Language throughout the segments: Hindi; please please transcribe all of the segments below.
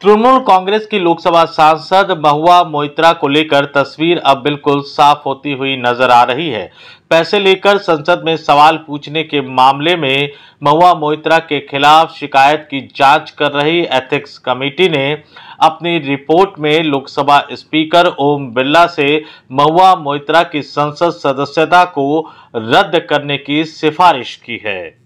तृणमूल कांग्रेस की लोकसभा सांसद महुआ मोइत्रा को लेकर तस्वीर अब बिल्कुल साफ़ होती हुई नज़र आ रही है। पैसे लेकर संसद में सवाल पूछने के मामले में महुआ मोइत्रा के खिलाफ शिकायत की जाँच कर रही एथिक्स कमेटी ने अपनी रिपोर्ट में लोकसभा स्पीकर ओम बिरला से महुआ मोइत्रा की संसद सदस्यता को रद्द करने की सिफारिश की है।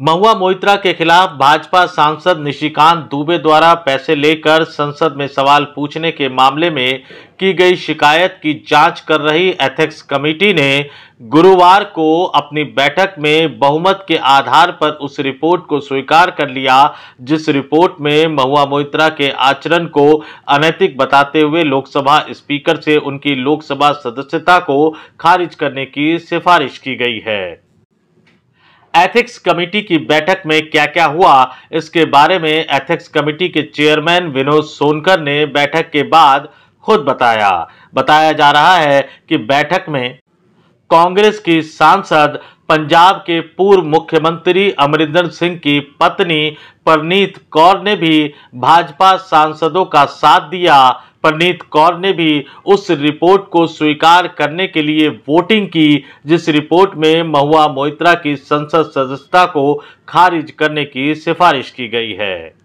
महुआ मोइत्रा के खिलाफ भाजपा सांसद निशिकांत दुबे द्वारा पैसे लेकर संसद में सवाल पूछने के मामले में की गई शिकायत की जाँच कर रही एथिक्स कमेटी ने गुरुवार को अपनी बैठक में बहुमत के आधार पर उस रिपोर्ट को स्वीकार कर लिया, जिस रिपोर्ट में महुआ मोइत्रा के आचरण को अनैतिक बताते हुए लोकसभा स्पीकर से उनकी लोकसभा सदस्यता को खारिज करने की सिफारिश की गई है। एथिक्स कमेटी की बैठक में क्या क्या हुआ, इसके बारे में एथिक्स कमेटी के चेयरमैन विनोद सोनकर ने बैठक के बाद खुद बताया। बताया जा रहा है कि बैठक में कांग्रेस की सांसद, पंजाब के पूर्व मुख्यमंत्री अमरिंदर सिंह की पत्नी परनीत कौर ने भी भाजपा सांसदों का साथ दिया। परनीत कौर ने भी उस रिपोर्ट को स्वीकार करने के लिए वोटिंग की, जिस रिपोर्ट में महुआ मोइत्रा की संसद सदस्यता को खारिज करने की सिफारिश की गई है।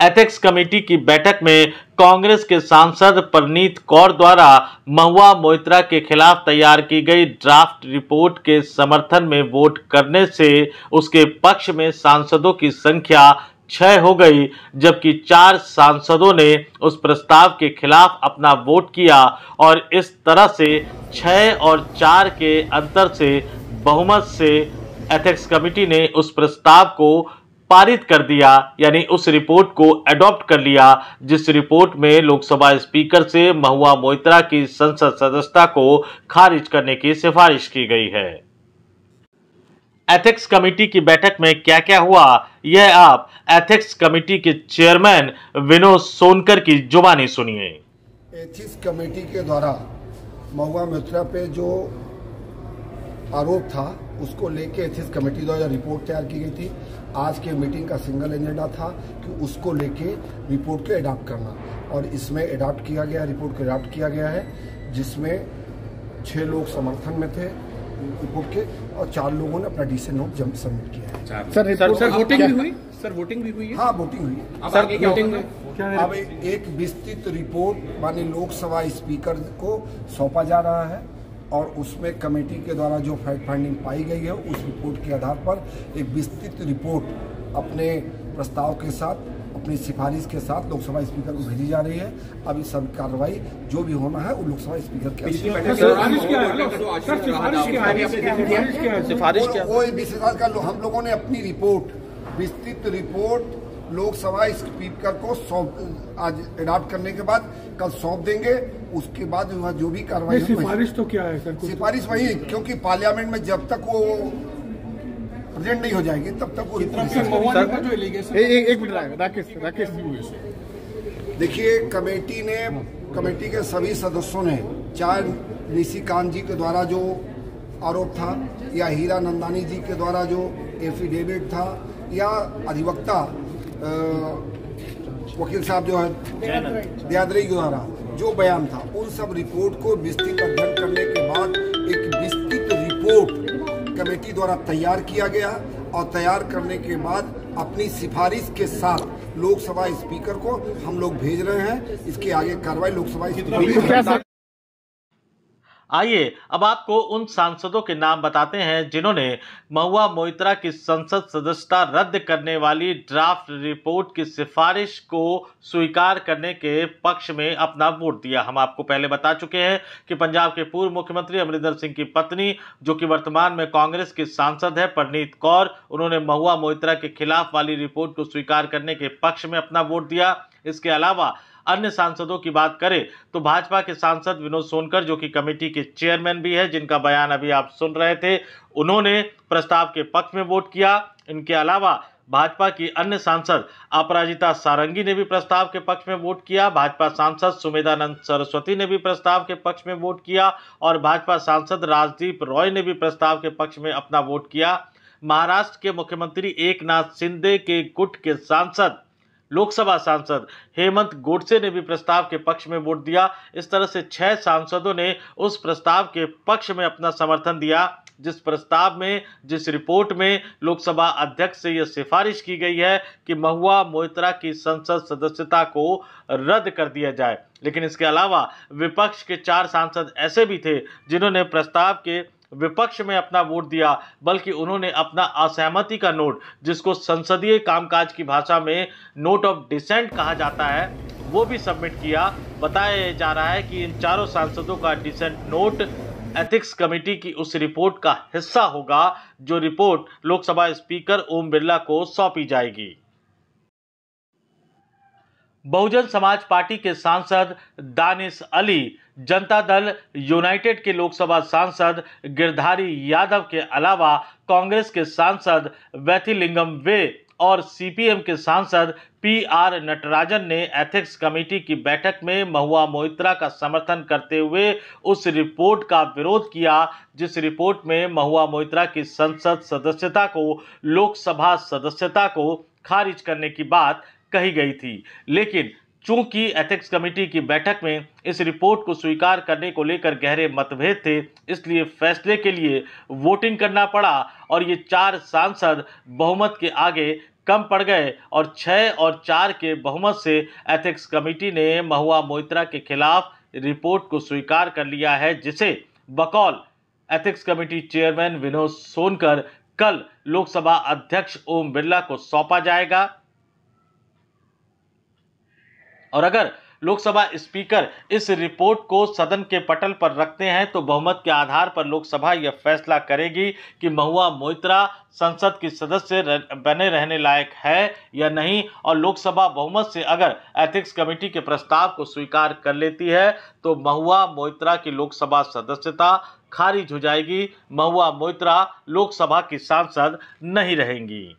एथिक्स कमेटी की बैठक में कांग्रेस के सांसद परनीत कौर द्वारा महुआ मोइत्रा के खिलाफ तैयार की गई ड्राफ्ट रिपोर्ट के समर्थन में वोट करने से उसके पक्ष में सांसदों की संख्या छह हो गई, जबकि चार सांसदों ने उस प्रस्ताव के खिलाफ अपना वोट किया और इस तरह से छह और चार के अंतर से बहुमत से एथिक्स कमेटी ने उस प्रस्ताव को पारित कर दिया, यानी उस रिपोर्ट को अडॉप्ट कर लिया, जिस रिपोर्ट में लोकसभा स्पीकर से महुआ मोइत्रा की संसद सदस्यता को खारिज करने की सिफारिश की गई है। एथिक्स कमेटी की बैठक में क्या क्या हुआ, यह आप एथिक्स कमेटी के चेयरमैन विनोद सोनकर की जुबानी सुनिए। एथिक्स कमेटी के द्वारा महुआ मित्रा पे जो आरोप था उसको लेके एथिक्स कमेटी द्वारा रिपोर्ट तैयार की गई थी। आज के मीटिंग का सिंगल एजेंडा था कि उसको लेके रिपोर्ट को अडॉप्ट करना। और इसमें अडॉप्ट किया गया रिपोर्ट को अडॉप्ट किया गया है जिसमें छः लोग समर्थन में थे रिपोर्ट के और चार लोगों ने अपना डिसीज़न नोट जम सबमिट किया है। सर सर सर वोटिंग भी हुई? सर वोटिंग भी हुई है? हाँ वोटिंग हुई है। क्या वोटिंग में अब एक विस्तृत रिपोर्ट माननीय लोकसभा स्पीकर को सौंपा जा रहा है। और उसमें कमेटी के द्वारा जो फैक्ट फाइंडिंग पाई गई है उस रिपोर्ट के आधार पर एक विस्तृत रिपोर्ट अपने प्रस्ताव के साथ अपनी सिफारिश के साथ लोकसभा स्पीकर को भेजी जा रही है। अब इस सब कार्रवाई जो भी होना है वो लोकसभा स्पीकर के पिछली अंदर- बैठक के दौरान सर सिफारिश क्या है? सिफारिश वो- क्या वो विशेषाधिकार का हम लोगों ने अपनी रिपोर्ट विस्तृत रिपोर्ट लोकसभा स्पीकर को सौंप आज अडॉप्ट करने के बाद कल सौंप देंगे। उसके बाद जो भी कार्रवाई सिफारिश तो क्या है सर सिफारिश वही है, क्योंकि पार्लियामेंट में जब तक वो प्रेजेंट नहीं हो जाएगी तब तक वो एक एक मिनट राकेश राकेश राकेश देखिए कमेटी ने कमेटी के सभी सदस्यों ने चाहे निशिकांत जी के द्वारा जो आरोप था या हीरा नंदानी जी के द्वारा जो एफिडेविट था या अधिवक्ता वकील साहब जो है दयादरी के द्वारा। जो बयान था उन सब रिपोर्ट को विस्तृत अध्ययन करने के बाद एक विस्तृत रिपोर्ट कमेटी द्वारा तैयार किया गया और तैयार करने के बाद अपनी सिफारिश के साथ लोकसभा स्पीकर को हम लोग भेज रहे हैं। इसके आगे कार्रवाई लोकसभा स्पीकर आइए अब आपको उन सांसदों के नाम बताते हैं जिन्होंने महुआ मोइत्रा की संसद सदस्यता रद्द करने वाली ड्राफ्ट रिपोर्ट की सिफारिश को स्वीकार करने के पक्ष में अपना वोट दिया। हम आपको पहले बता चुके हैं कि पंजाब के पूर्व मुख्यमंत्री अमरिंदर सिंह की पत्नी, जो कि वर्तमान में कांग्रेस की सांसद है, परनीत कौर, उन्होंने महुआ मोइत्रा के खिलाफ वाली रिपोर्ट को स्वीकार करने के पक्ष में अपना वोट दिया। इसके अलावा अन्य सांसदों की बात करें तो भाजपा के सांसद विनोद सोनकर, जो कि कमेटी के चेयरमैन भी है, जिनका बयान अभी आप सुन रहे थे, उन्होंने प्रस्ताव के पक्ष में वोट किया। इनके अलावा भाजपा की अन्य सांसद अपराजिता सारंगी ने भी प्रस्ताव के पक्ष में वोट किया। भाजपा सांसद सुमेधानंद सरस्वती ने भी प्रस्ताव के पक्ष में वोट किया और भाजपा सांसद राजदीप रॉय ने भी प्रस्ताव के पक्ष में अपना वोट किया। महाराष्ट्र के मुख्यमंत्री एक नाथ शिंदे के गुट के सांसद लोकसभा सांसद हेमंत गोडसे ने भी प्रस्ताव के पक्ष में वोट दिया। इस तरह से छह सांसदों ने उस प्रस्ताव के पक्ष में अपना समर्थन दिया, जिस प्रस्ताव में, जिस रिपोर्ट में लोकसभा अध्यक्ष से यह सिफारिश की गई है कि महुआ मोइत्रा की संसद सदस्यता को रद्द कर दिया जाए। लेकिन इसके अलावा विपक्ष के चार सांसद ऐसे भी थे जिन्होंने प्रस्ताव के विपक्ष में अपना वोट दिया, बल्कि उन्होंने अपना असहमति का नोट, जिसको संसदीय कामकाज की भाषा में नोट ऑफ़ डिसेंट कहा जाता है, वो भी सबमिट किया। बताया जा रहा है कि इन चारों सांसदों का डिसेंट नोट एथिक्स कमेटी की उस रिपोर्ट का हिस्सा होगा, जो रिपोर्ट लोकसभा स्पीकर ओम बिरला को सौंपी जाएगी। बहुजन समाज पार्टी के सांसद दानिश अली, जनता दल यूनाइटेड के लोकसभा सांसद गिरधारी यादव के अलावा कांग्रेस के सांसद वैथिलिंगम वे और सीपीएम के सांसद पी आर नटराजन ने एथिक्स कमेटी की बैठक में महुआ मोहित्रा का समर्थन करते हुए उस रिपोर्ट का विरोध किया, जिस रिपोर्ट में महुआ मोहित्रा की संसद सदस्यता को, लोकसभा सदस्यता को खारिज करने की बात कही गई थी। लेकिन चूँकि एथिक्स कमेटी की बैठक में इस रिपोर्ट को स्वीकार करने को लेकर गहरे मतभेद थे, इसलिए फैसले के लिए वोटिंग करना पड़ा और ये चार सांसद बहुमत के आगे कम पड़ गए और छः और चार के बहुमत से एथिक्स कमेटी ने महुआ मोइत्रा के खिलाफ रिपोर्ट को स्वीकार कर लिया है, जिसे बकौल ethics committee chairman Vinod Sonkar कल लोकसभा अध्यक्ष ओम बिरला को सौंपा जाएगा। और अगर लोकसभा स्पीकर इस रिपोर्ट को सदन के पटल पर रखते हैं तो बहुमत के आधार पर लोकसभा यह फैसला करेगी कि महुआ मोइत्रा संसद की सदस्य बने रहने लायक है या नहीं, और लोकसभा बहुमत से अगर एथिक्स कमेटी के प्रस्ताव को स्वीकार कर लेती है तो महुआ मोइत्रा की लोकसभा सदस्यता खारिज हो जाएगी। महुआ मोइत्रा लोकसभा की सांसद नहीं रहेंगी।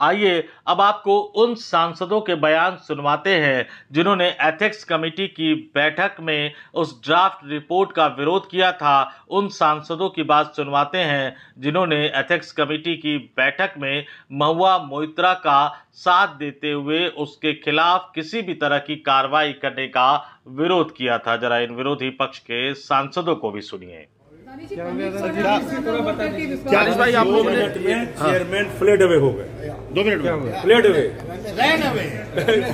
आइए अब आपको उन सांसदों के बयान सुनवाते हैं जिन्होंने एथिक्स कमेटी की बैठक में उस ड्राफ्ट रिपोर्ट का विरोध किया था। उन सांसदों की बात सुनवाते हैं जिन्होंने एथिक्स कमेटी की बैठक में महुआ मोइत्रा का साथ देते हुए उसके खिलाफ किसी भी तरह की कार्रवाई करने का विरोध किया था। जरा इन विरोधी पक्ष के सांसदों को भी सुनिए। चालीस भाई आप दो मिनट में चेयरमैन फ्लेड अवे हो गए। दो मिनट में। फ्लेड अवे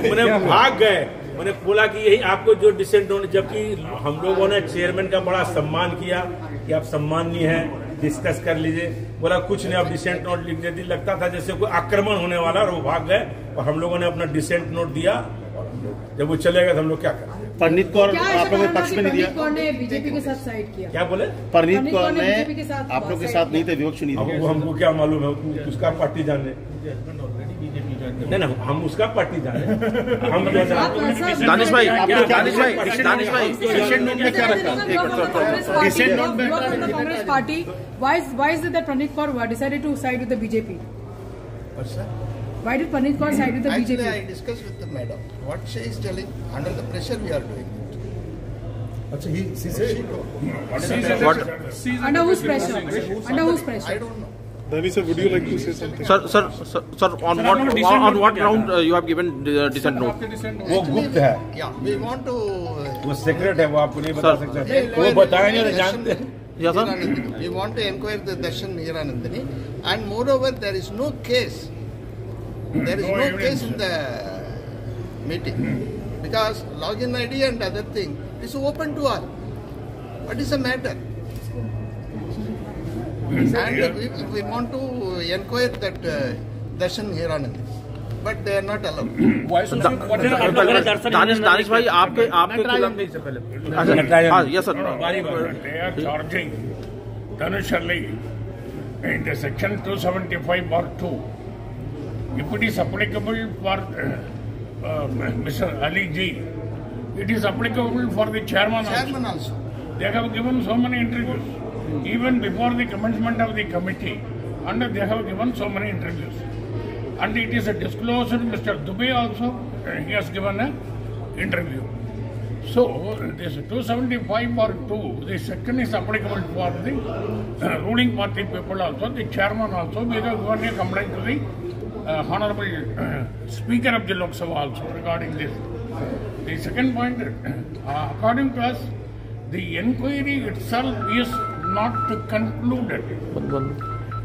मैंने भाग गए। मैंने बोला कि यही आपको जो डिसेंट होने जबकि हम लोगों ने चेयरमैन का बड़ा सम्मान किया कि आप सम्माननीय हैं डिस्कस कर लीजिए। बोला कुछ नहीं आप डिसेंट नोट लिख देती। लगता था जैसे कोई आक्रमण होने वाला और वो भाग गए और हम लोगों ने अपना डिसेंट नोट दिया जब वो चले गए तो हम लोग क्या करें? परनीत कौर आप लोगों के पक्ष में नहीं दिया? कौर ने बीजेपी के साथ साइड किया? क्या बोले? परनीत कौर कौर ने ने बीजेपी आप लोग के साथ नहीं थे विपक्ष नहीं हमको क्या मालूम है? उसका पार्टी जाने? नहीं ना हम उसका पार्टी जाने। हम क्या जाने? दानिश भाई, दानिश भाई, दानिश भाई, डिसेंट नोट में क्या रखा? डिसेंट नोट में-. Why is why is it that Pranit Kaur decided to side with the BJP? Why did Pranit Kaur side with the Actually, BJP? I discussed with the madam. What she is telling, under the pressure we are doing it. अच्छा ही सी से Under whose pressure? Under whose I pressure? don't know. Ravi sir, would you like to say something? Sir, sir, sir, sir on what on, on what ground uh, you have given uh, dissent note? वो गुप्त है Yeah, we want to. uh, वो सीक्रेट है वो आपको नहीं बता Sir. सकते वो बताए नहीं तो जानते हैं Yes, sir. Hiranandani. We want to inquire the Darshan Hiranandani. And moreover, there is no case. there is no case in the meeting because login ID and other thing is open to all. What is the matter? And we, we want to inquire that uh, Darshan Hiranand. But they are not allowed Danish Danish भाई आपके आपके धनुष in the section 275 बार 2 If it is applicable for uh, uh, Mr. Ali Ji, it is applicable for the chairman also. Chairman also. They have given so many interviews. Even before the commencement of the committee, and they have given so many interviews. And it is a disclosure, Mr. Dubey also, uh, he has given an interview. So, this 275 or 2, the second is applicable for the uh, ruling party people also, the chairman also, we have given a complaint to the uh, Honorable uh, Speaker of the Lok Sabha also regarding this. The second point, uh, according to us, the inquiry itself is not concluded.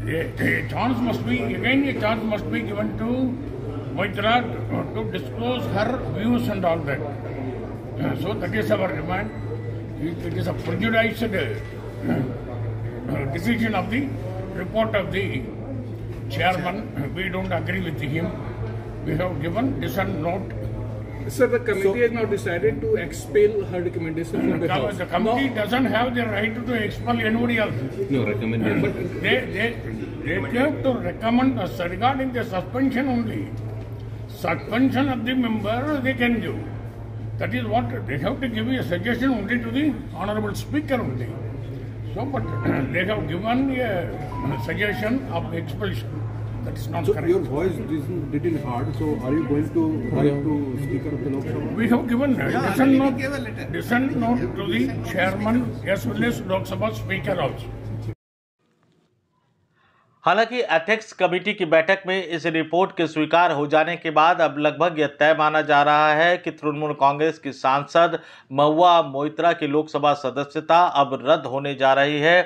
A, a chance must be, again a chance must be given to Moitra to, to disclose her views and all that. Uh, so that is our demand. It, is a prejudiced uh, uh, decision of the report of the chairman. We don't agree with him. We have given dissent note. Sir, the committee has now decided to expel her recommendation from the The, house. the committee doesn't have the right to expel anybody else. No, recommendation. But they, they, they have to recommend us regarding the suspension only. Suspension of the member they can do. That is what they have to give a suggestion only to the honorable speaker only. So, but they have given a suggestion of expulsion. That is not So correct. your voice didn't, didn't hard. So are you going to write to Speaker of the Lok Sabha? We have given Yeah, we note, gave a letter. dissent note to the chairman as well as Lok Sabha speaker also. हालाँकि एथिक्स कमेटी की बैठक में इस रिपोर्ट के स्वीकार हो जाने के बाद अब लगभग यह तय माना जा रहा है कि तृणमूल कांग्रेस की सांसद महुआ मोइत्रा की लोकसभा सदस्यता अब रद्द होने जा रही है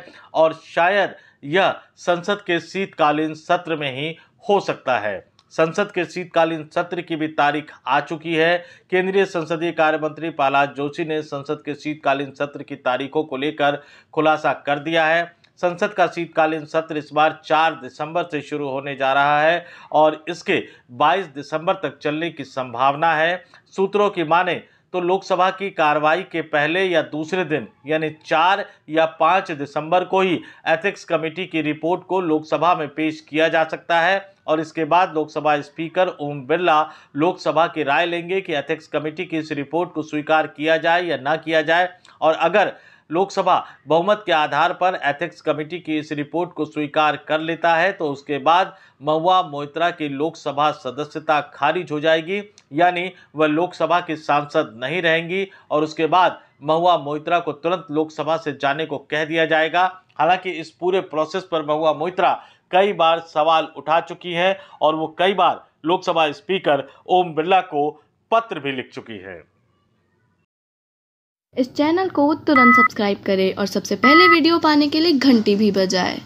और शायद यह संसद के शीतकालीन सत्र में ही हो सकता है। संसद के शीतकालीन सत्र की भी तारीख आ चुकी है। केंद्रीय संसदीय कार्य मंत्री प्रहलाद जोशी ने संसद के शीतकालीन सत्र की तारीखों को लेकर खुलासा कर दिया है। संसद का शीतकालीन सत्र इस बार 4 दिसंबर से शुरू होने जा रहा है और इसके 22 दिसंबर तक चलने की संभावना है। सूत्रों की माने तो लोकसभा की कार्रवाई के पहले या दूसरे दिन, यानी चार या पाँच दिसंबर को ही एथिक्स कमेटी की रिपोर्ट को लोकसभा में पेश किया जा सकता है और इसके बाद लोकसभा स्पीकर ओम बिरला लोकसभा की राय लेंगे कि एथिक्स कमेटी की इस रिपोर्ट को स्वीकार किया जाए या ना किया जाए। और अगर लोकसभा बहुमत के आधार पर एथिक्स कमेटी की इस रिपोर्ट को स्वीकार कर लेता है तो उसके बाद महुआ मोइत्रा की लोकसभा सदस्यता खारिज हो जाएगी, यानी वह लोकसभा की सांसद नहीं रहेंगी, और उसके बाद महुआ मोइत्रा को तुरंत लोकसभा से जाने को कह दिया जाएगा। हालाँकि इस पूरे प्रोसेस पर महुआ मोइत्रा कई बार सवाल उठा चुकी है, और वो कई बार लोकसभा स्पीकर ओम बिरला को पत्र भी लिख चुकी है। इस चैनल को तुरंत सब्सक्राइब करें और सबसे पहले वीडियो पाने के लिए घंटी भी बजाएँ।